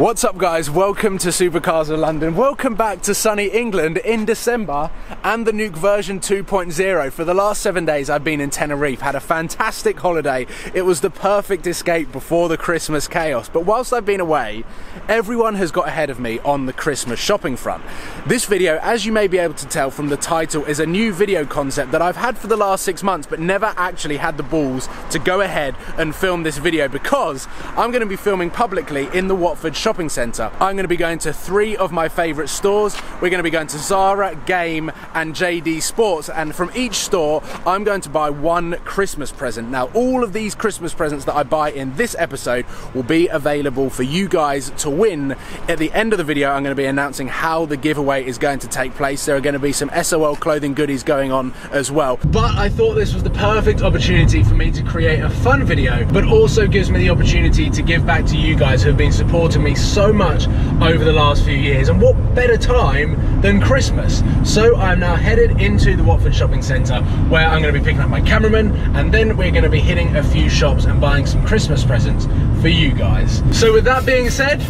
What's up guys, welcome to Supercars of London. Welcome back to sunny England in December and the Nuke version 2.0. For the last seven days I've been in Tenerife, had a fantastic holiday. It was the perfect escape before the Christmas chaos. But whilst I've been away, everyone has got ahead of me on the Christmas shopping front. This video, as you may be able to tell from the title, is a new video concept that I've had for the last six months but never actually had the balls to go ahead and film this video because I'm going to be filming publicly in the Watford shopping shopping centre. I'm going to be going to three of my favourite stores. We're going to be going to Zara, Game and JD Sports and from each store I'm going to buy one Christmas present. Now all of these Christmas presents that I buy in this episode will be available for you guys to win. At the end of the video I'm going to be announcing how the giveaway is going to take place. There are going to be some SOL clothing goodies going on as well. But I thought this was the perfect opportunity for me to create a fun video but also gives me the opportunity to give back to you guys who have been supporting me so much over the last few years and what better time than Christmas? So I'm now headed into the Watford shopping centre where I'm going to be picking up my cameraman and then we're going to be hitting a few shops and buying some Christmas presents for you guys. So with that being said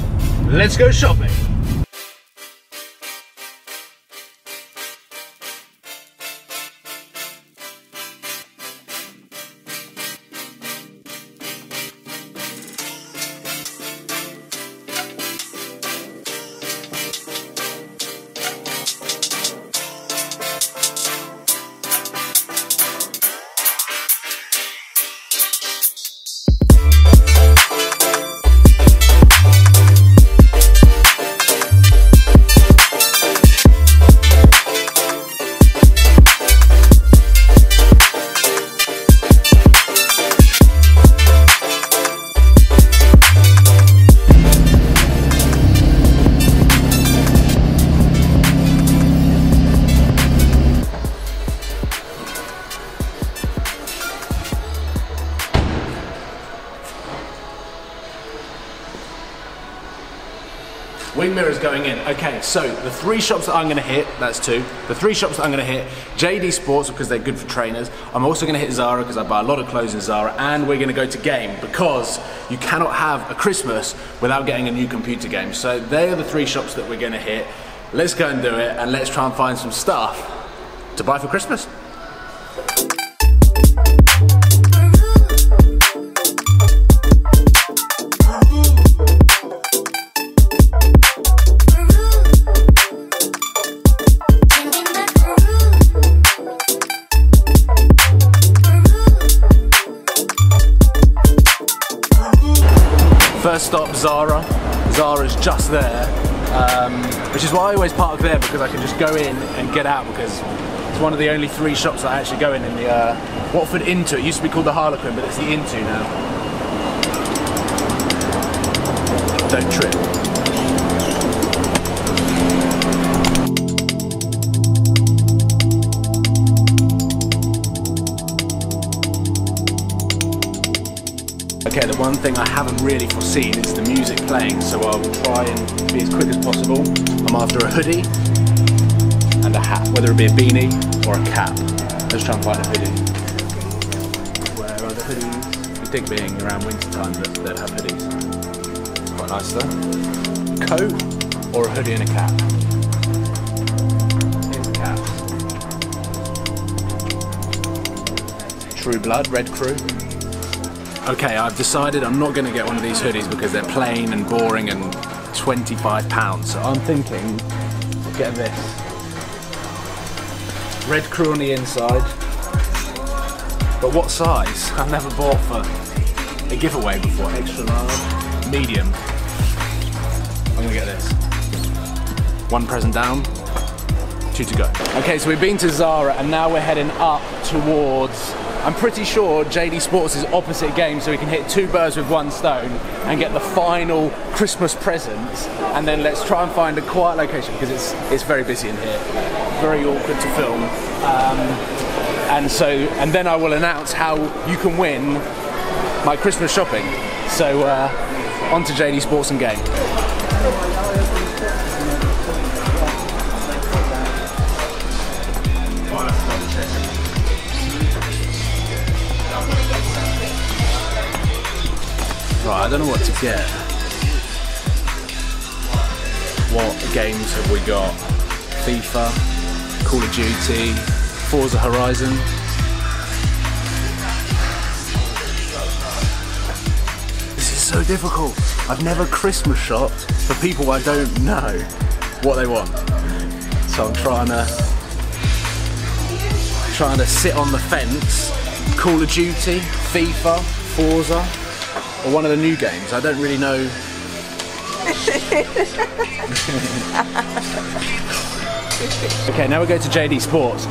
let's go shopping mirrors going in. Okay, so the three shops that I'm gonna hit, that's two. The three shops that I'm gonna hit, JD Sports because they're good for trainers. I'm also gonna hit Zara because I buy a lot of clothes in Zara and we're gonna go to Game because you cannot have a Christmas without getting a new computer game. So they are the three shops that we're gonna hit. Let's go and do it and let's try and find some stuff to buy for Christmas. Stop, Zara. Zara's just there, um, which is why I always park there because I can just go in and get out because it's one of the only three shops that I actually go in in the uh, Watford intu. It used to be called the Harlequin, but it's the intu now. Don't trip. Okay, the one thing I haven't really foreseen is the music playing, so I'll try and be as quick as possible. I'm after a hoodie and a hat, whether it be a beanie or a cap. Let's try and find a hoodie. Where are the hoodies? You'd think being around winter time that they'd have hoodies. Quite nice though. Coat or a hoodie and a cap? Here's a cap. True Blood, Red Crew. Okay, I've decided I'm not going to get one of these hoodies because they're plain and boring and 25 pounds. So I'm thinking, get this. Red crew on the inside. But what size? I've never bought for a giveaway before. Extra large, medium. I'm gonna get this. One present down, two to go. Okay, so we've been to Zara and now we're heading up towards I'm pretty sure JD Sports is opposite game, so we can hit two birds with one stone and get the final Christmas presents. And then let's try and find a quiet location because it's it's very busy in here, very awkward to film. Um, and so, and then I will announce how you can win my Christmas shopping. So, uh, on to JD Sports and Game. Right, I don't know what to get. What games have we got? FIFA, Call of Duty, Forza Horizon. This is so difficult. I've never Christmas shopped for people I don't know what they want. So I'm trying to trying to sit on the fence. Call of Duty, FIFA, Forza, or one of the new games. I don't really know okay, now we go to JD Sports.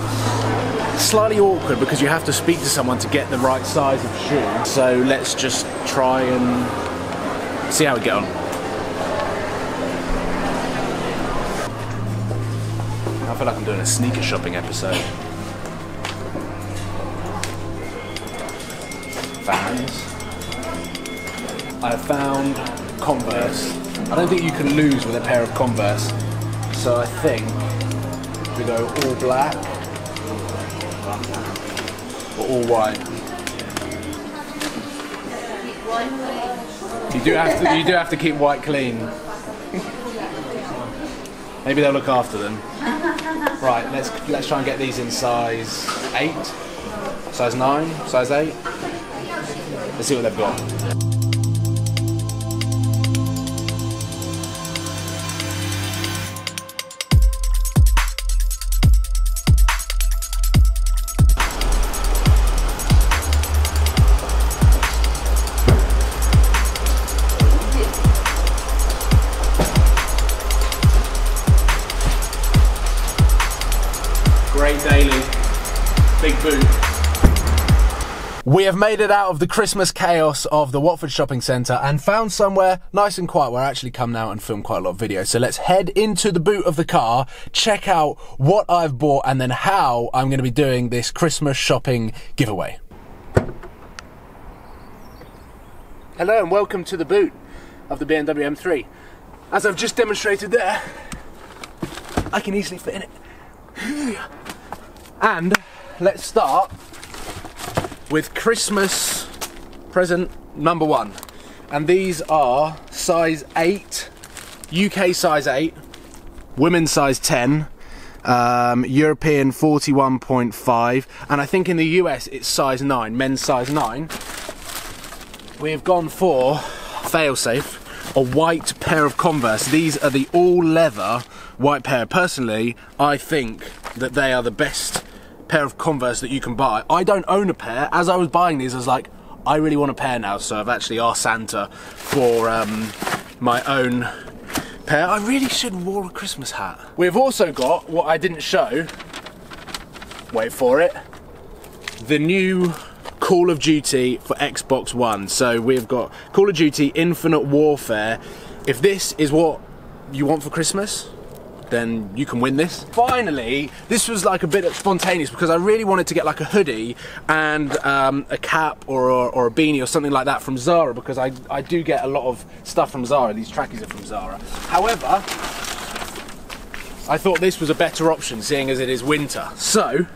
Slightly awkward because you have to speak to someone to get the right size of shoe. So let's just try and see how we get on. I feel like I'm doing a sneaker shopping episode. Fans. I have found Converse. I don't think you can lose with a pair of Converse. So I think we go all black or all white. You do have to you do have to keep white clean. Maybe they'll look after them. Right, let's let's try and get these in size eight, size nine, size eight. Let's see what they've got. We have made it out of the Christmas chaos of the Watford shopping centre and found somewhere nice and quiet where I actually come now and film quite a lot of videos. So let's head into the boot of the car, check out what I've bought and then how I'm going to be doing this Christmas shopping giveaway. Hello and welcome to the boot of the BMW M3. As I've just demonstrated there, I can easily fit in it. And let's start with Christmas present number one. And these are size 8, UK size 8, women's size 10, um, European 41.5, and I think in the US it's size 9, men's size 9. We've gone for failsafe, a white pair of Converse. These are the all leather white pair. Personally, I think that they are the best pair of Converse that you can buy. I don't own a pair. As I was buying these, I was like, I really want a pair now. So I've actually asked Santa for um, my own pair. I really should have a Christmas hat. We've also got what I didn't show. Wait for it. The new Call of Duty for Xbox One. So we've got Call of Duty Infinite Warfare. If this is what you want for Christmas, then you can win this. Finally, this was like a bit spontaneous because I really wanted to get like a hoodie and um, a cap or, or, or, a beanie or something like that from Zara because I, I do get a lot of stuff from Zara. These trackies are from Zara. However, I thought this was a better option seeing as it is winter. So,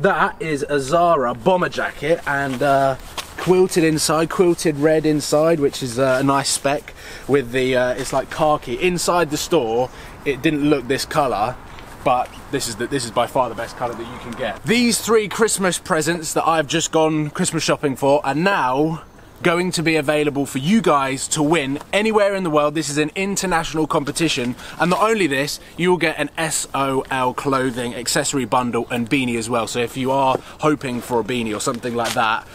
that is a Zara bomber jacket and uh, quilted inside, quilted red inside, which is uh, a nice spec with the, uh, it's like khaki. Inside the store, it didn't look this colour, but this is the, this is by far the best colour that you can get. These three Christmas presents that I've just gone Christmas shopping for are now going to be available for you guys to win anywhere in the world. This is an international competition. And not only this, you will get an SOL clothing accessory bundle and beanie as well. So if you are hoping for a beanie or something like that,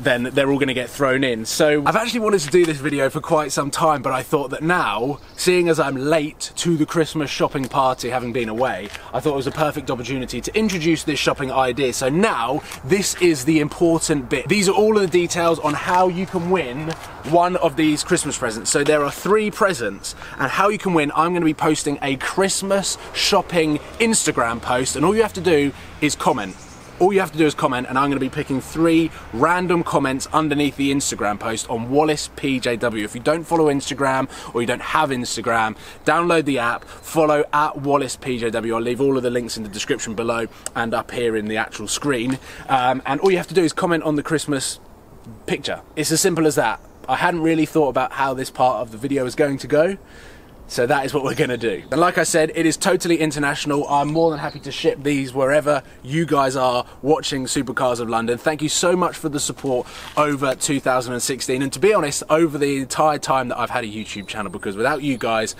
then they're all going to get thrown in. So I've actually wanted to do this video for quite some time, but I thought that now, seeing as I'm late to the Christmas shopping party, having been away, I thought it was a perfect opportunity to introduce this shopping idea. So now, this is the important bit. These are all of the details on how you can win one of these Christmas presents. So there are three presents, and how you can win, I'm going to be posting a Christmas shopping Instagram post, and all you have to do is comment all you have to do is comment and I'm going to be picking three random comments underneath the Instagram post on Wallace PJW. If you don't follow Instagram or you don't have Instagram, download the app, follow at Wallace PJW. I'll leave all of the links in the description below and up here in the actual screen. Um, and all you have to do is comment on the Christmas picture. It's as simple as that. I hadn't really thought about how this part of the video is going to go, So that is what we're going to do. And like I said, it is totally international. I'm more than happy to ship these wherever you guys are watching Supercars of London. Thank you so much for the support over 2016. And to be honest, over the entire time that I've had a YouTube channel, because without you guys,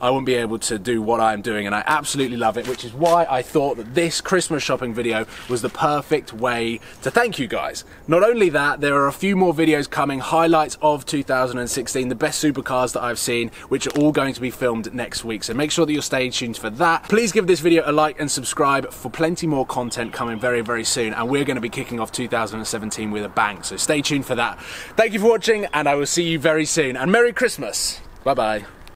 I wouldn't be able to do what I'm doing. And I absolutely love it, which is why I thought that this Christmas shopping video was the perfect way to thank you guys. Not only that, there are a few more videos coming, highlights of 2016, the best supercars that I've seen, which are all going to be filmed next week. So make sure that you're staying tuned for that. Please give this video a like and subscribe for plenty more content coming very, very soon. And we're going to be kicking off 2017 with a bang. So stay tuned for that. Thank you for watching and I will see you very soon. And Merry Christmas. Bye bye.